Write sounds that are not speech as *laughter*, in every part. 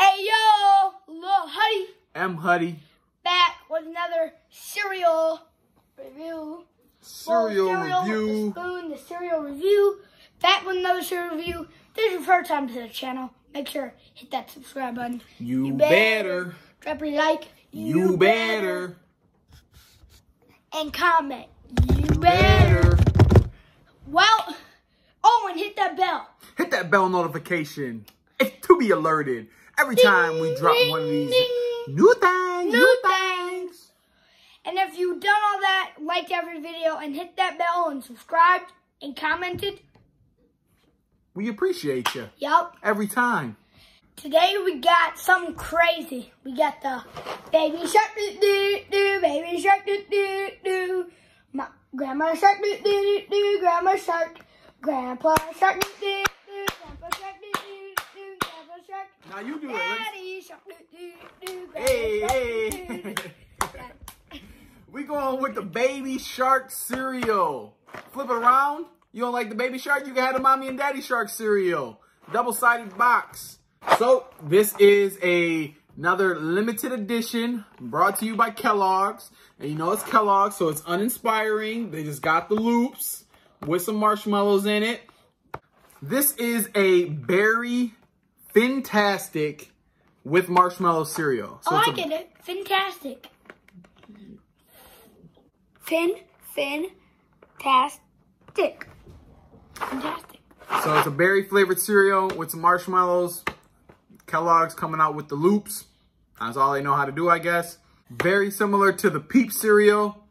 Hey yo, Lil Huddy M Huddy. back with another cereal review. Cereal Well, review. The spoon, the cereal review. Back with another cereal review. This is your first time to the channel, make sure hit that subscribe button. You, better. Drop a like. You better. And comment. You better. Better. Well, oh, and hit that bell. Hit that bell notification if, to be alerted every time we drop one of these new things. New things. And if you've done all that, like every video, and hit that bell and subscribed and commented, We appreciate you yup. every time. Today we got something crazy. We got the baby shark doo doo doo, baby shark doo doo doo, my grandma shark doo doo doo, grandma shark, grandpa shark doo doo doo, grandpa shark doo doo doo, Now you do it. Daddy Hey, hey. *laughs* we going with the baby shark cereal. Flip it around. You don't like the baby shark? You can have the mommy and daddy shark cereal. Double-sided box. So this is a another limited edition brought to you by Kellogg's. And you know it's Kellogg's, so it's uninspiring. They just got the loops with some marshmallows in it. This is a berry fantastic with marshmallow cereal. So Oh, it's I a- get it. Fantastic. Fin, fin, tastic. Fantastic. So it's a berry flavored cereal with some marshmallows. Kellogg's coming out with the loops. That's all they know how to do, I guess. Very similar to the Peep cereal,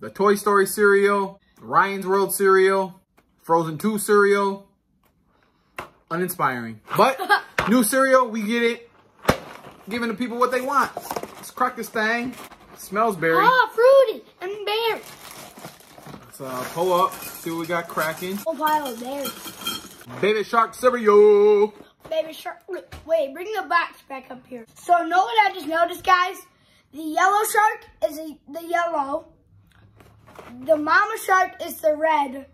the Toy Story cereal, Ryan's World cereal, Frozen 2 cereal. Uninspiring. But *laughs* new cereal, we get it. Giving the people what they want. Let's crack this thing. smells berry. Ah, fruity and berry. So uh, pull up, see what we got cracking. Whole pile of berries. Baby Shark cereal. Baby shark. Wait, bring the box back up here. So know what I just noticed, guys? The yellow shark is the, the yellow. The mama shark is the red.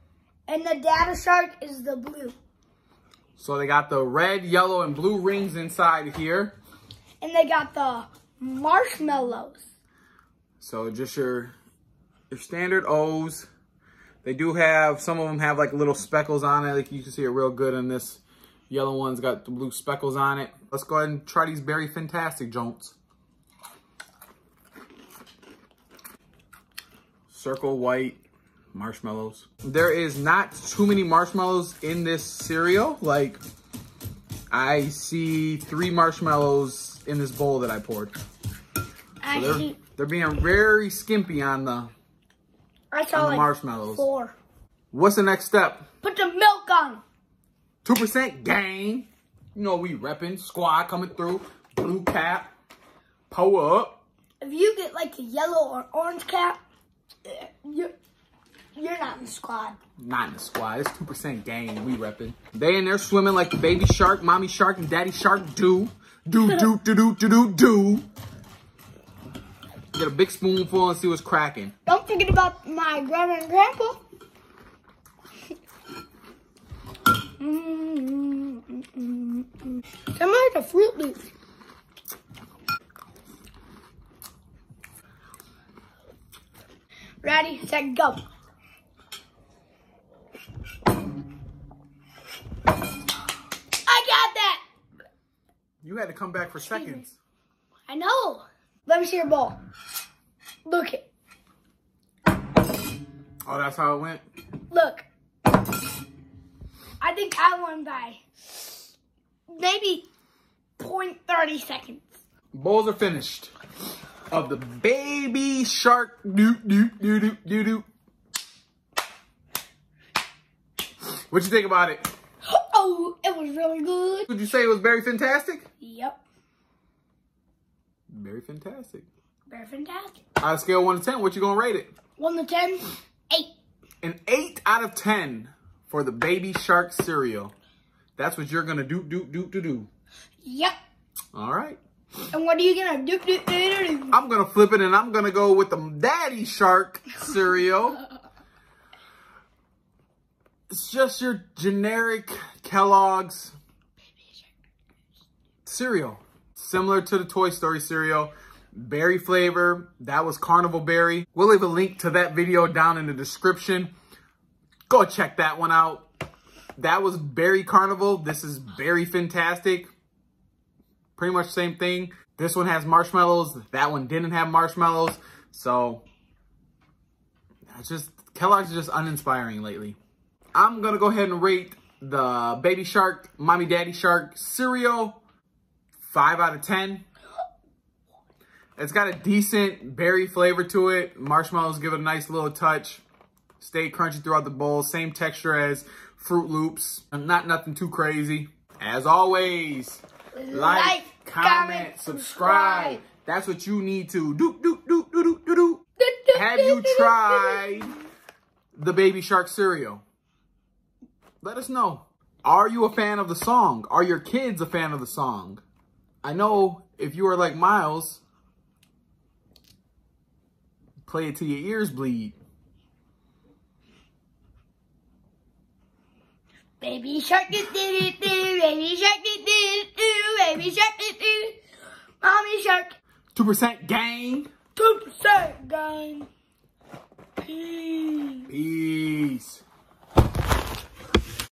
And the dada shark is the blue. So they got the red, yellow, and blue rings inside here. And they got the marshmallows. So just your your standard O's. They do have some of them have like little speckles on it. Like you can see it real good in this yellow one's got the blue speckles on it. Let's go ahead and try these berry fantastic jonts. Circle white marshmallows. There is not too many marshmallows in this cereal. Like I see three marshmallows in this bowl that I poured. I So they're, see. they're being very skimpy on the I saw on the like marshmallows. four. What's the next step? Put the milk on. 2% gang. You know we repping. Squad coming through. Blue cap. Pull up. If you get like a yellow or orange cap, eh, you're you're not in the squad. Not in the squad. It's 2% gang. We repping. They in there swimming like the baby shark, mommy shark, and daddy shark do. Do, do, do, do, do, do, do. Get a big spoonful and see what's cracking. Don't forget about my grandma and grandpa. *laughs* Similar to Froot Loops. Ready, set, go. I got that. You had to come back for seconds. I know. Let me see your bowl. Look it. Oh, that's how it went? Look. I think I won by maybe 0.30 seconds. Bowls are finished. Of the baby shark doo doo doo doo doo doo. What'd you think about it? *gasps* Oh, it was really good. Would you say it was very fantastic? Yep. Very fantastic. Very fantastic. On a scale of 1 to 10, what you gonna rate it? 1 to 10, 8. An 8 out of 10 for the baby shark cereal. That's what you're gonna do do do do do. Yep. All right. And what are you gonna do, do, do, do? I'm gonna flip it and I'm gonna go with the daddy shark cereal. *laughs* It's just your generic Kellogg's cereal. Similar to the Toy Story cereal. Berry flavor. That was Carnival Berry. We'll leave a link to that video down in the description. Go check that one out. That was Berry Carnival. This is Berry Fantastic. Pretty much same thing. This one has marshmallows. That one didn't have marshmallows. So, it's just, Kellogg's is just uninspiring lately. I'm going to go ahead and rate the Baby Shark, Mommy Daddy Shark cereal 5 out of 10. It's got a decent berry flavor to it. Marshmallows give it a nice little touch. Stay crunchy throughout the bowl. Same texture as Froot Loops. Not nothing too crazy. As always, like, like comment, subscribe. That's what you need to do, do, do, do, do, do, do. *laughs* Have you tried the Baby Shark cereal? Let us know. Are you a fan of the song? Are your kids a fan of the song? I know if you are like Miles, play it till your ears bleed. Baby shark do do do do, baby shark do do do, baby shark do do, mommy shark. Two percent gang. Two percent gang. Peace. Peace.